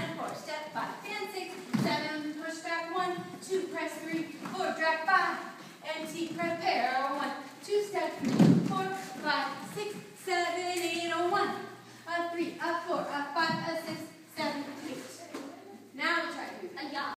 and four, step five, and six, seven, push back one, two, press three, four, drag five, and T, prepare, one, two, step three, four, five, six, seven, eight, a one, a three, a four, a five,